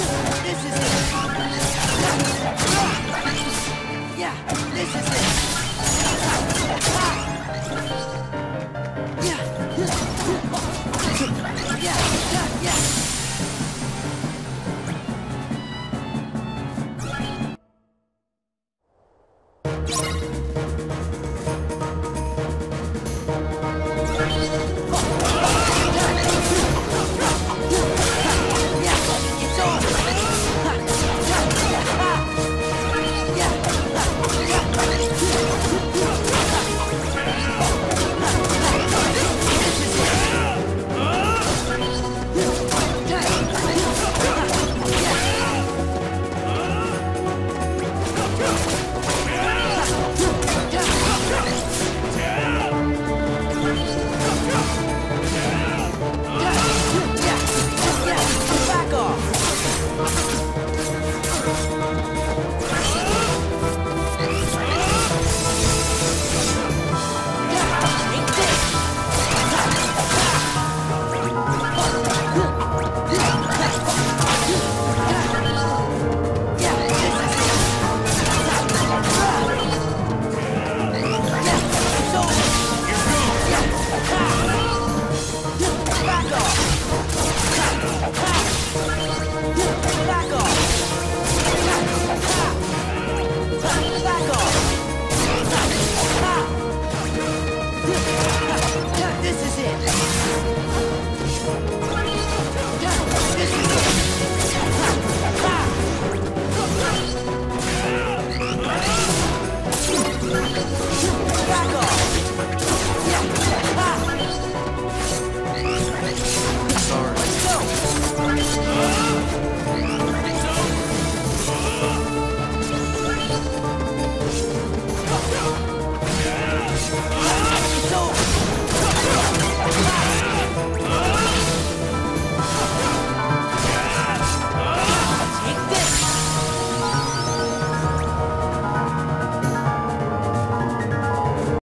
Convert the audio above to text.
This is it. Yeah, this is it. Let's go.